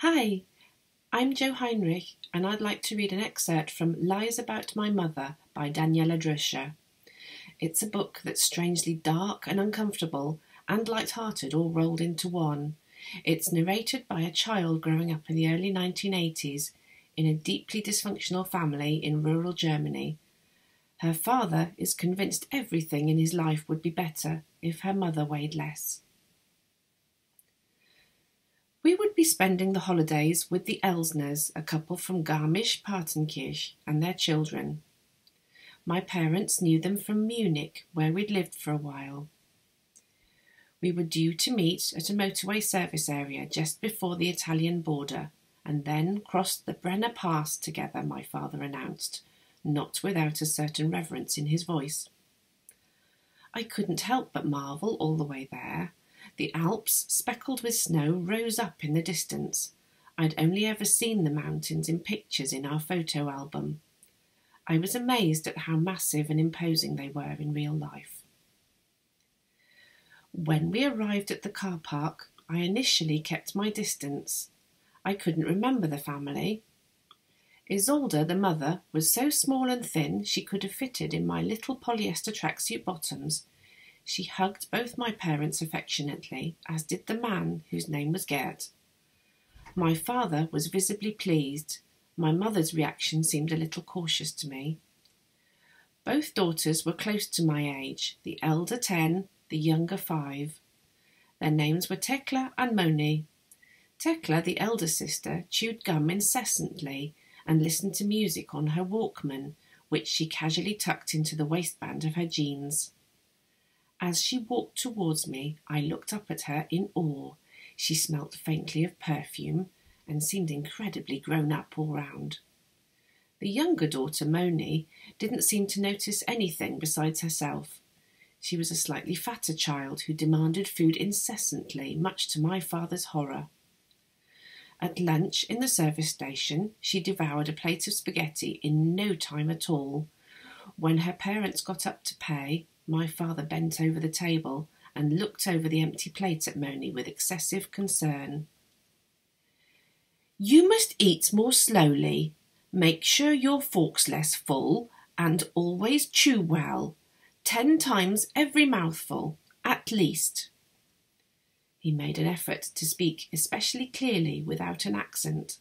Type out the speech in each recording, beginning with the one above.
Hi, I'm Jo Heinrich, and I'd like to read an excerpt from Lies About My Mother by Daniela Dröscher. It's a book that's strangely dark and uncomfortable and light-hearted all rolled into one. It's narrated by a child growing up in the early 1980s in a deeply dysfunctional family in rural Germany. Her father is convinced everything in his life would be better if her mother weighed less. We would be spending the holidays with the Elsners, a couple from Garmisch-Partenkirch, and their children. My parents knew them from Munich, where we'd lived for a while. We were due to meet at a motorway service area just before the Italian border, and then cross the Brenner Pass together, my father announced, not without a certain reverence in his voice. I couldn't help but marvel all the way there the Alps, speckled with snow, rose up in the distance. I'd only ever seen the mountains in pictures in our photo album. I was amazed at how massive and imposing they were in real life. When we arrived at the car park, I initially kept my distance. I couldn't remember the family. Isolde, the mother, was so small and thin she could have fitted in my little polyester tracksuit bottoms she hugged both my parents affectionately, as did the man, whose name was Gerd. My father was visibly pleased. My mother's reaction seemed a little cautious to me. Both daughters were close to my age, the elder ten, the younger five. Their names were Tekla and Moni. Tekla, the elder sister, chewed gum incessantly and listened to music on her Walkman, which she casually tucked into the waistband of her jeans. As she walked towards me, I looked up at her in awe. She smelt faintly of perfume and seemed incredibly grown up all round. The younger daughter, Moni, didn't seem to notice anything besides herself. She was a slightly fatter child who demanded food incessantly, much to my father's horror. At lunch in the service station, she devoured a plate of spaghetti in no time at all. When her parents got up to pay, my father bent over the table and looked over the empty plate at Moni with excessive concern. You must eat more slowly. Make sure your fork's less full and always chew well. Ten times every mouthful, at least. He made an effort to speak especially clearly without an accent.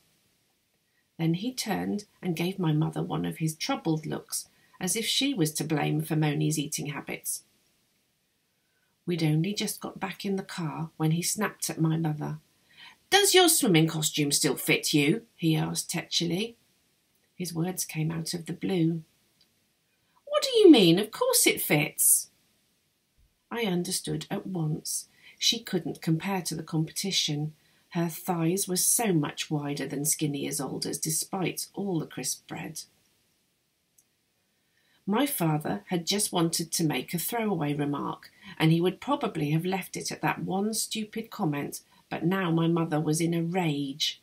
Then he turned and gave my mother one of his troubled looks as if she was to blame for Moni's eating habits. We'd only just got back in the car when he snapped at my mother. Does your swimming costume still fit you? he asked tetchily. His words came out of the blue. What do you mean? Of course it fits. I understood at once. She couldn't compare to the competition. Her thighs were so much wider than skinny Isolde's, despite all the crisp bread. My father had just wanted to make a throwaway remark, and he would probably have left it at that one stupid comment, but now my mother was in a rage.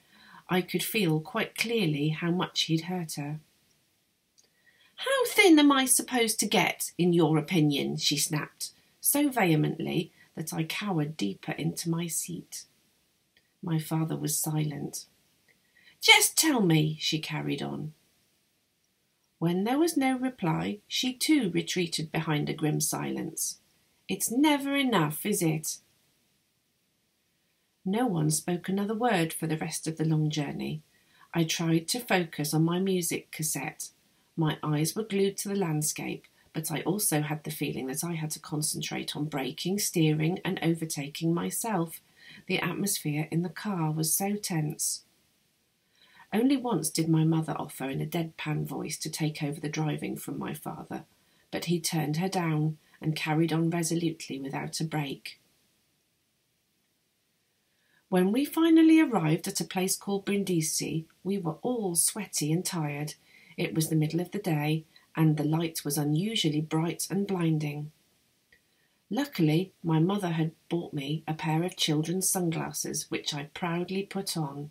I could feel quite clearly how much he'd hurt her. How thin am I supposed to get, in your opinion? she snapped, so vehemently that I cowered deeper into my seat. My father was silent. Just tell me, she carried on. When there was no reply, she too retreated behind a grim silence. It's never enough, is it? No one spoke another word for the rest of the long journey. I tried to focus on my music cassette. My eyes were glued to the landscape, but I also had the feeling that I had to concentrate on braking, steering, and overtaking myself. The atmosphere in the car was so tense. Only once did my mother offer in a deadpan voice to take over the driving from my father, but he turned her down and carried on resolutely without a break. When we finally arrived at a place called Brindisi, we were all sweaty and tired. It was the middle of the day, and the light was unusually bright and blinding. Luckily, my mother had bought me a pair of children's sunglasses, which I proudly put on.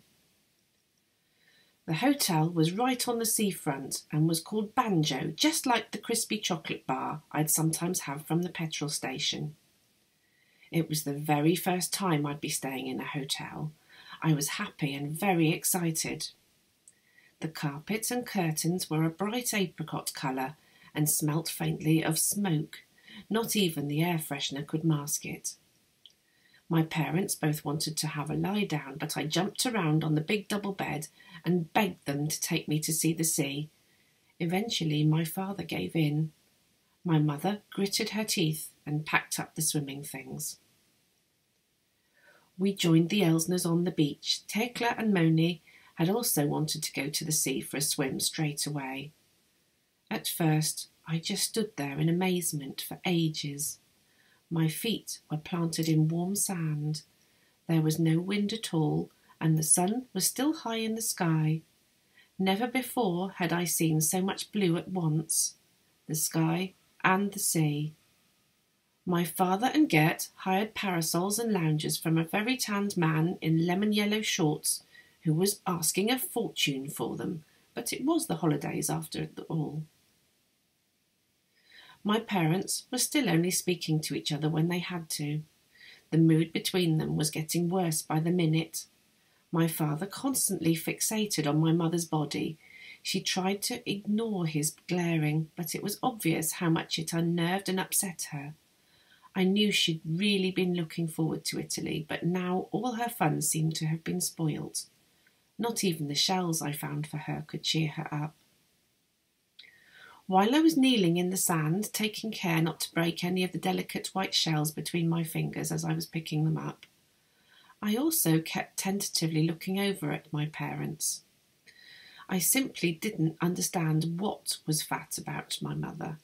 The hotel was right on the seafront and was called Banjo, just like the crispy chocolate bar I'd sometimes have from the petrol station. It was the very first time I'd be staying in a hotel. I was happy and very excited. The carpet and curtains were a bright apricot colour and smelt faintly of smoke. Not even the air freshener could mask it. My parents both wanted to have a lie down, but I jumped around on the big double bed and begged them to take me to see the sea. Eventually, my father gave in. My mother gritted her teeth and packed up the swimming things. We joined the Elsners on the beach. Tekla and Moni had also wanted to go to the sea for a swim straight away. At first, I just stood there in amazement for ages. My feet were planted in warm sand. There was no wind at all, and the sun was still high in the sky. Never before had I seen so much blue at once the sky and the sea. My father and Gert hired parasols and loungers from a very tanned man in lemon yellow shorts who was asking a fortune for them, but it was the holidays after all. My parents were still only speaking to each other when they had to. The mood between them was getting worse by the minute. My father constantly fixated on my mother's body. She tried to ignore his glaring, but it was obvious how much it unnerved and upset her. I knew she'd really been looking forward to Italy, but now all her fun seemed to have been spoilt. Not even the shells I found for her could cheer her up. While I was kneeling in the sand, taking care not to break any of the delicate white shells between my fingers as I was picking them up, I also kept tentatively looking over at my parents. I simply didn't understand what was fat about my mother.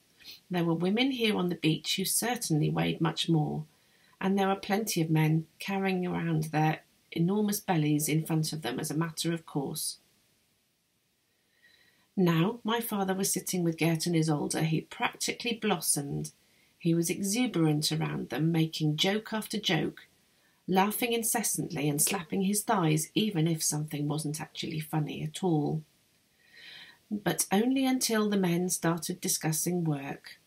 There were women here on the beach who certainly weighed much more, and there were plenty of men carrying around their enormous bellies in front of them as a matter of course. Now my father was sitting with Gert and Isolde. He practically blossomed. He was exuberant around them, making joke after joke, laughing incessantly and slapping his thighs, even if something wasn't actually funny at all but only until the men started discussing work.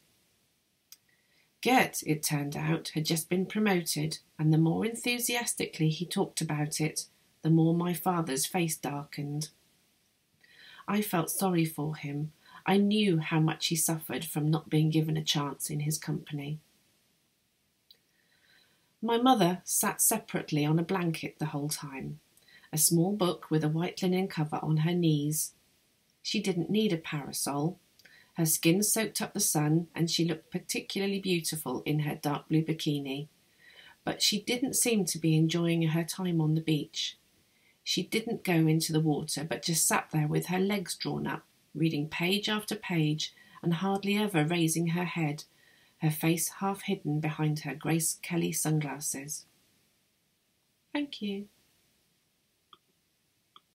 Gert, it turned out, had just been promoted, and the more enthusiastically he talked about it, the more my father's face darkened. I felt sorry for him. I knew how much he suffered from not being given a chance in his company. My mother sat separately on a blanket the whole time, a small book with a white linen cover on her knees. She didn't need a parasol. Her skin soaked up the sun, and she looked particularly beautiful in her dark blue bikini. But she didn't seem to be enjoying her time on the beach. She didn't go into the water, but just sat there with her legs drawn up, reading page after page, and hardly ever raising her head, her face half hidden behind her Grace Kelly sunglasses. Thank you.